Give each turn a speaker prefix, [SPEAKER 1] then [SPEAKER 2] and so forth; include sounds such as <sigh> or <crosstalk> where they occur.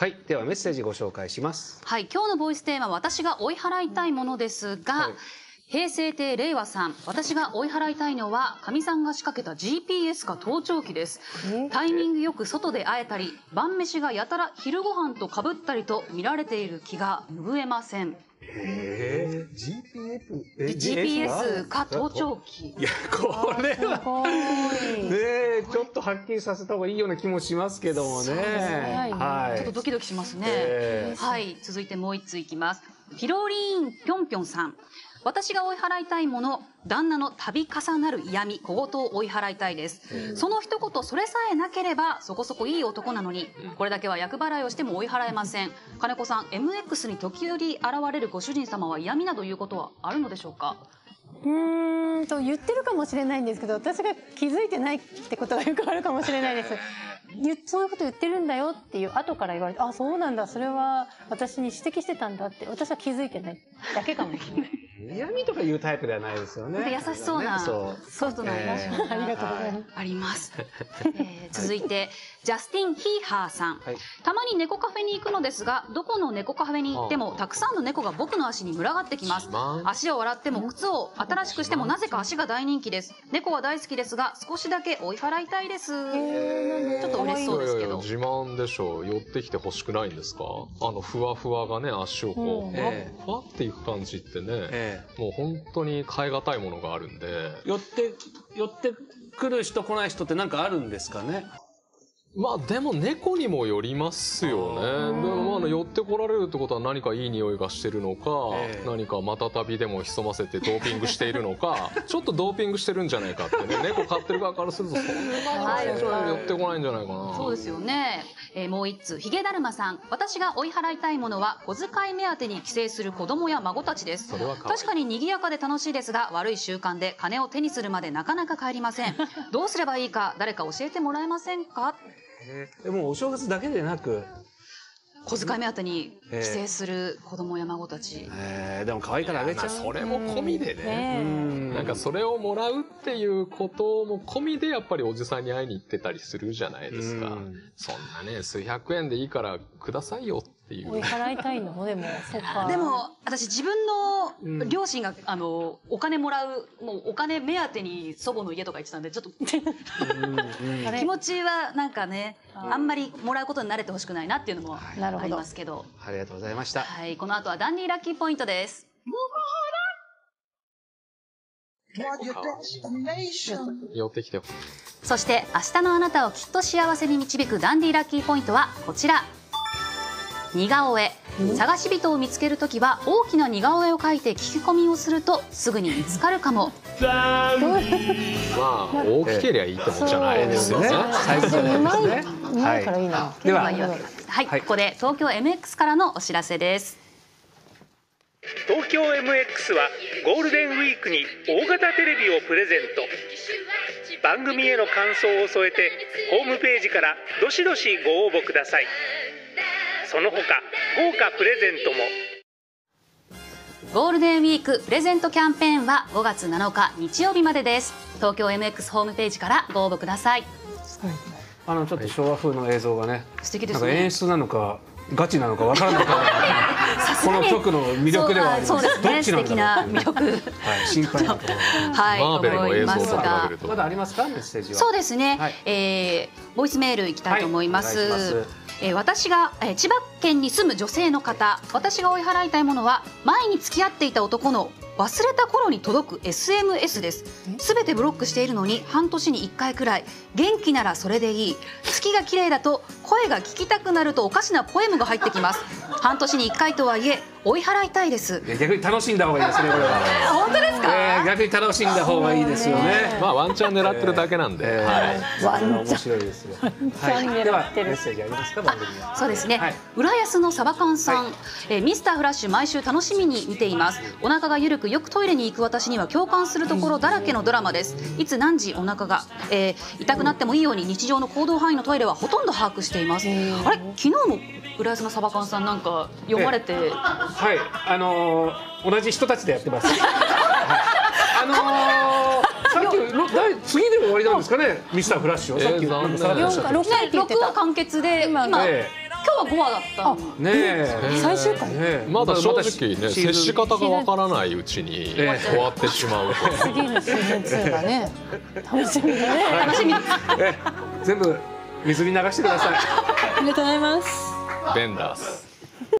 [SPEAKER 1] はいではメッセージご紹介します。
[SPEAKER 2] はい今日のボイステーマ私が追い払いたいものですが、はい平成帝令和さん。私が追い払いたいのはかみさんが仕掛けた GPS か盗聴器です。タイミングよく外で会えたり晩飯がやたら昼ご飯とかぶったりと見られている気が拭えません。
[SPEAKER 1] えー、
[SPEAKER 2] GPS? GPS か盗聴器。
[SPEAKER 1] いやこれはねちょっとはっきりさせた方がいいような気もしますけどもね、ね、
[SPEAKER 2] はい、ちょっとドキドキしますね、えー、はい。続いてもう一ついきます。ピロリーンぴょんぴょんさん私が追い払いたいもの旦那の度重なる嫌味小言を追い払いたいです、その一言それさえなければそこそこいい男なのにこれだけは厄払いをしても追い払えません。金子さん MX に時折現れるご主人様は嫌味などいうことはあるのでしょうか？
[SPEAKER 3] うんと言ってるかもしれないんですけど私が気づいてないってことがよくあるかもしれないです。そういうこと言ってるんだよっていう後から言われてあそうなんだ。それは私に指摘してたんだって私は気づいてないだけかもしれない
[SPEAKER 1] 嫌味とかいうタイプではないですよね。
[SPEAKER 2] 優しそうなソフトなイメージ
[SPEAKER 3] ありがとうございます。
[SPEAKER 2] あります。<laughs> えー、続いて、ジャスティン・ヒーハーさん、はい、たまに猫カフェに行くのですがどこの猫カフェに行ってもたくさんの猫が僕の足に群がってきます。足を洗っても靴を新しくしてもなぜか足が大人気です。猫は大好きですが少しだけ追い払いたいです、ちょっと嬉しそうですけど
[SPEAKER 4] 自慢でしょう。寄ってきてほしくないんですか？あのふわふわがね足をこう、ふわふわっていく感じってね、えー、もう本当に変え難いものがあるんで。
[SPEAKER 1] 寄って寄ってくる人来ない人って何かあるんですかね？
[SPEAKER 4] まあでも猫にもよりますよね。でもまあ寄ってこられるってことは何かいい匂いがしてるのか、えー、何かまたたびでも潜ませてドーピングしているのか、<laughs> ちょっとドーピングしてるんじゃないかってね、猫飼ってる側からするとそんな寄ってこないんじゃないかな。
[SPEAKER 2] そうですよね。えー、もう一通、ヒゲだるまさん。私が追い払いたいものは小遣い目当てに帰省する子供や孫たちです。確かに賑やかで楽しいですが、悪い習慣で金を手にするまでなかなか帰りません。<laughs> どうすればいいか誰か教えてもらえませんか？
[SPEAKER 1] でもお正月だけでなく？
[SPEAKER 2] 小遣い目当てに帰省する子供や孫たち、
[SPEAKER 1] えー、でも可愛いからあげちゃう、
[SPEAKER 4] それも込みでね、なんかそれをもらうっていうことも込みでやっぱりおじさんに会いに行ってたりするじゃないですか、そんなね数百円でいいからくださいよってていう。追い
[SPEAKER 3] 払いたいの？でも、そっか。<laughs>
[SPEAKER 2] でも、私自分の両親が、あの、お金もらう、もうお金目当てに祖母の家とか行ってたんで、ちょっと <laughs> <laughs> 気持ちはなんかね、あんまりもらうことに慣れてほしくないなっていうのもありますけど。
[SPEAKER 1] ありがとうございました。
[SPEAKER 2] はい、この後はダンディーラッキーポイントです。
[SPEAKER 4] 寄ってきて
[SPEAKER 2] そして明日のあなたをきっと幸せに導くダンディーラッキーポイントはこちら似顔絵。探し人を見つけるときは大きな似顔絵を描いて聞き込みをするとすぐに見つかるかも。
[SPEAKER 4] まあ大きければいいってもんじゃないですよね。サイズ
[SPEAKER 3] じゃないですね。はい。
[SPEAKER 2] でははい、ここで東京 MX からのお知らせです。
[SPEAKER 5] 東京 MX はゴールデンウィークに大型テレビをプレゼント。番組への感想を添えてホームページからどしどしご応募くださいその他豪華プレゼントも
[SPEAKER 2] ゴールデンウィークプレゼントキャンペーンは5月7日日曜日までです東京 MX ホームページからご応募ください、
[SPEAKER 1] あのちょっと昭和風の映像がね
[SPEAKER 2] 素敵ですね
[SPEAKER 1] 演出なのかガチなのかわからない <laughs> この曲の魅力ではあります。そうです
[SPEAKER 2] ね。素敵な魅力。はい、
[SPEAKER 1] 心配なところ。
[SPEAKER 2] はい、マーベルの映像が。
[SPEAKER 1] まだありますか？メッセージは。
[SPEAKER 2] そうですね。はい、えー、ボイスメールいきたいと思います。えー、私が、えー、千葉県に住む女性の方私が追い払いたいものは前に付き合っていた男の忘れた頃に届く SMS です。すべてブロックしているのに半年に1回くらい。元気ならそれでいい。月が綺麗だと声が聞きたくなるとおかしなポエムが入ってきます。半年に1回とはいえ追い払いたいです。
[SPEAKER 1] 逆に楽しんだ方がいいですねこれは。<laughs>
[SPEAKER 2] 本当ですか、
[SPEAKER 1] えー、逆に楽しんだ方がいいですよね。
[SPEAKER 4] まあワンチャン狙ってるだけなんで、えー、
[SPEAKER 1] はい。面白いですよ。はい、ではメッセージありますか番組
[SPEAKER 2] そうですね、はい、浦安のサバ缶さん、はい、えー、ミスターフラッシュ毎週楽しみに見ています。お腹が緩くよくトイレに行く私には共感するところだらけのドラマです。いつ何時お腹が、えー、痛くなってもいいように日常の行動範囲のトイレはほとんど把握しています。あれ？昨日も浦安のサバ缶さんなんか読まれて、
[SPEAKER 1] はい。あのー、同じ人たちでやってます、はい、あのー、<laughs> さっき次で終わりなんですかね。ミスターフラッシュは、さっきなんか
[SPEAKER 2] 6話完結で今、えー今日は5話だった。
[SPEAKER 1] ねえ。
[SPEAKER 3] 最終回？
[SPEAKER 1] ねえ。
[SPEAKER 4] まだ正直ね接し方がわからないうちに
[SPEAKER 1] ええ
[SPEAKER 4] 終わってしまうと。
[SPEAKER 3] 次のシーズン2がね。楽しみだね。
[SPEAKER 2] 楽しみ
[SPEAKER 1] 全部水に流してください。<laughs>
[SPEAKER 3] ありがとうございます。
[SPEAKER 4] ベンダース